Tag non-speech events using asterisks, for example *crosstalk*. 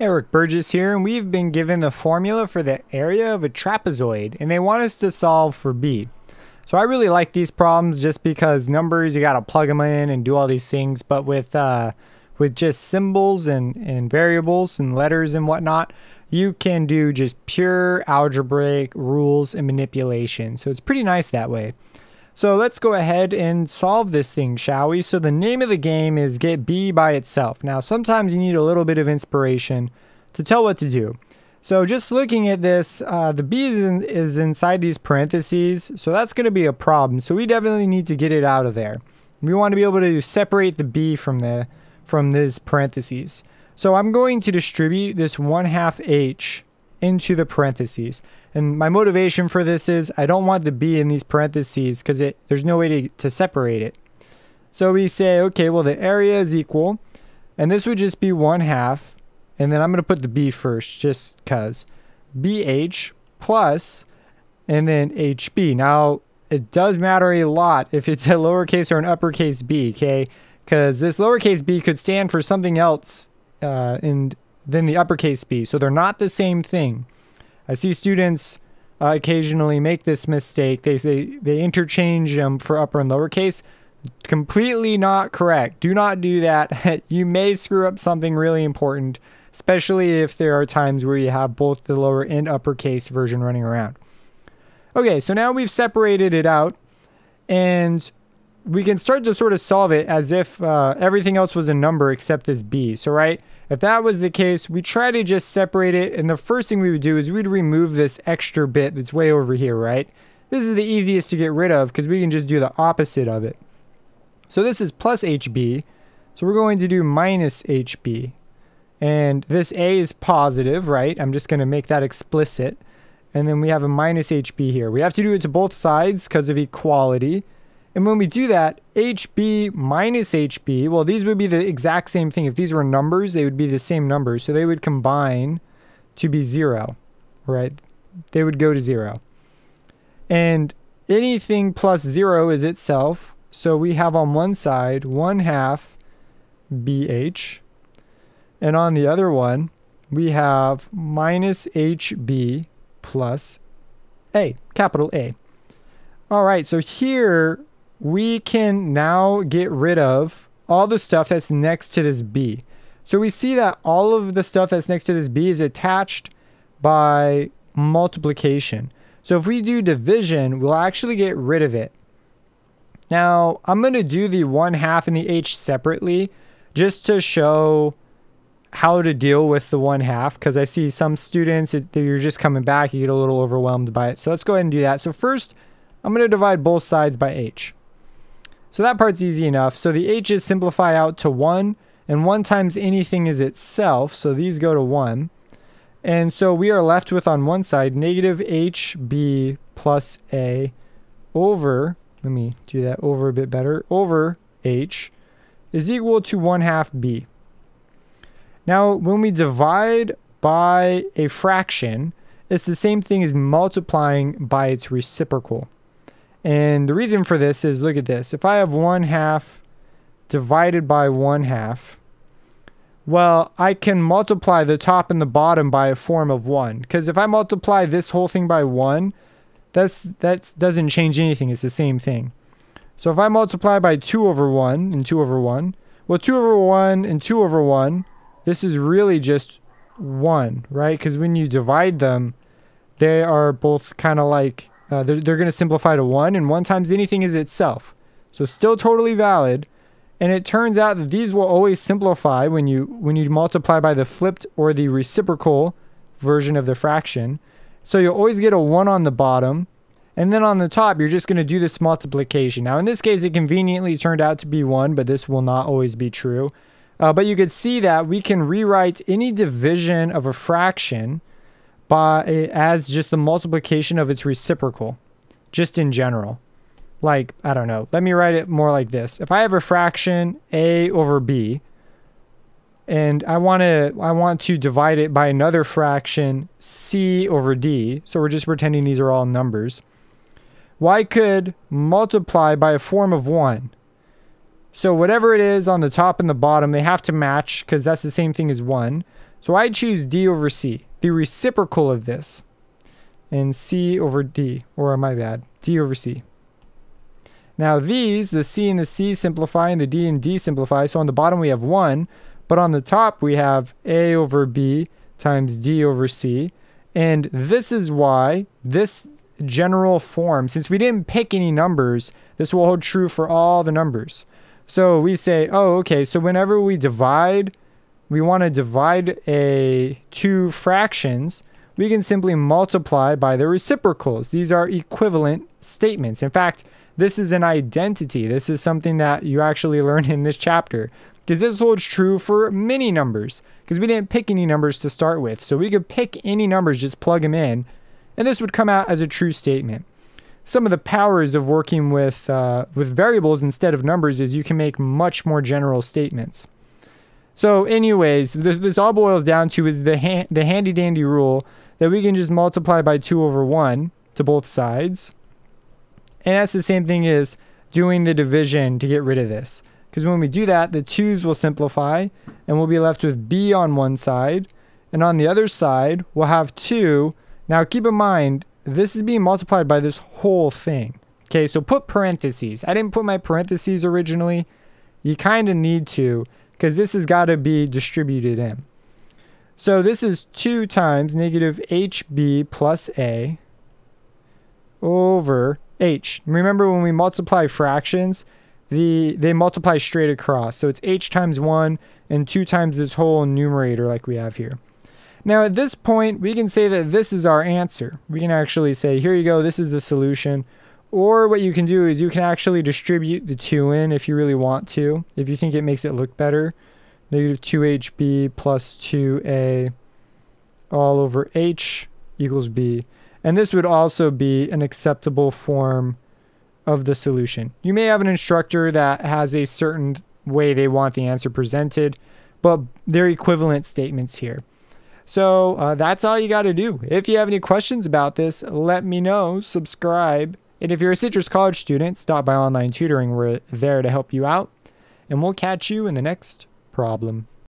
Eric Burgess here, and we've been given the formula for the area of a trapezoid, and they want us to solve for b. So I really like these problems just because numbers, you got to plug them in and do all these things, but with uh, with just symbols and, and variables and letters and whatnot, you can do just pure algebraic rules and manipulation. So it's pretty nice that way. So let's go ahead and solve this thing, shall we? So the name of the game is get b by itself. Now sometimes you need a little bit of inspiration to tell what to do. So just looking at this, uh, the b is, in, is inside these parentheses, so that's going to be a problem. So we definitely need to get it out of there. We want to be able to separate the b from the from these parentheses. So I'm going to distribute this 1 half h into the parentheses. And my motivation for this is I don't want the b in these parentheses because there's no way to, to separate it. So we say, okay, well, the area is equal. And this would just be 1 half. And then I'm going to put the b first just because. bh plus, and then hb. Now, it does matter a lot if it's a lowercase or an uppercase b, okay? Because this lowercase b could stand for something else uh, in than the uppercase B. So they're not the same thing. I see students uh, occasionally make this mistake. They, they, they interchange them for upper and lowercase. Completely not correct. Do not do that. *laughs* you may screw up something really important, especially if there are times where you have both the lower and uppercase version running around. Okay, so now we've separated it out and we can start to sort of solve it as if uh, everything else was a number except this b. So, right, if that was the case, we try to just separate it. And the first thing we would do is we'd remove this extra bit that's way over here, right? This is the easiest to get rid of because we can just do the opposite of it. So this is plus HB. So we're going to do minus HB. And this A is positive, right? I'm just going to make that explicit. And then we have a minus HB here. We have to do it to both sides because of equality. And when we do that, HB minus HB, well, these would be the exact same thing. If these were numbers, they would be the same numbers. So they would combine to be zero, right? They would go to zero. And anything plus zero is itself. So we have on one side 1 half BH. And on the other one, we have minus HB plus A, capital A. All right, so here we can now get rid of all the stuff that's next to this B. So we see that all of the stuff that's next to this B is attached by multiplication. So if we do division, we'll actually get rid of it. Now, I'm going to do the 1 half and the h separately just to show how to deal with the 1 half because I see some students, you're just coming back, you get a little overwhelmed by it. So let's go ahead and do that. So first, I'm going to divide both sides by h. So that part's easy enough. So the h's simplify out to 1, and 1 times anything is itself, so these go to 1. And so we are left with on one side negative hb plus a over, let me do that over a bit better, over h is equal to 1 half b. Now, when we divide by a fraction, it's the same thing as multiplying by its reciprocal. And the reason for this is look at this. If I have 1 half divided by 1 half, well, I can multiply the top and the bottom by a form of 1. Because if I multiply this whole thing by 1, that's, that doesn't change anything. It's the same thing. So if I multiply by 2 over 1 and 2 over 1, well, 2 over 1 and 2 over 1, this is really just 1, right? Because when you divide them, they are both kind of like uh, they're they're going to simplify to 1, and 1 times anything is itself. So still totally valid. And it turns out that these will always simplify when you when you multiply by the flipped or the reciprocal version of the fraction. So you'll always get a 1 on the bottom. And then on the top, you're just going to do this multiplication. Now, in this case, it conveniently turned out to be 1, but this will not always be true. Uh, but you could see that we can rewrite any division of a fraction by as just the multiplication of its reciprocal, just in general. Like, I don't know. Let me write it more like this. If I have a fraction a over b, and I want to I want to divide it by another fraction c over d, so we're just pretending these are all numbers. Y could multiply by a form of 1. So whatever it is on the top and the bottom, they have to match because that's the same thing as 1. So I choose D over C, the reciprocal of this. And C over D, or my bad, D over C. Now these, the C and the C simplify and the D and D simplify. So on the bottom we have 1, but on the top we have A over B times D over C. And this is why this general form, since we didn't pick any numbers, this will hold true for all the numbers. So we say, oh, okay, so whenever we divide, we want to divide a two fractions, we can simply multiply by the reciprocals. These are equivalent statements. In fact, this is an identity. This is something that you actually learn in this chapter because this holds true for many numbers because we didn't pick any numbers to start with. So we could pick any numbers, just plug them in, and this would come out as a true statement. Some of the powers of working with, uh, with variables instead of numbers is you can make much more general statements. So anyways, this, this all boils down to is the, ha the handy dandy rule that we can just multiply by 2 over 1 to both sides. And that's the same thing as doing the division to get rid of this. Because when we do that, the 2's will simplify and we'll be left with b on one side. And on the other side, we'll have 2. Now keep in mind, this is being multiplied by this whole thing. Okay, so put parentheses. I didn't put my parentheses originally. You kind of need to because this has got to be distributed in. So this is 2 times negative hb plus a over h. Remember when we multiply fractions, the they multiply straight across. So it's h times 1 and 2 times this whole numerator like we have here. Now at this point, we can say that this is our answer. We can actually say, here you go, this is the solution. Or what you can do is you can actually distribute the 2 in if you really want to, if you think it makes it look better. Negative 2hb plus 2a all over h equals b. And this would also be an acceptable form of the solution. You may have an instructor that has a certain way they want the answer presented, but they're equivalent statements here. So uh, that's all you got to do. If you have any questions about this, let me know. Subscribe. And if you're a Citrus College student, stop by online tutoring. We're there to help you out. And we'll catch you in the next problem.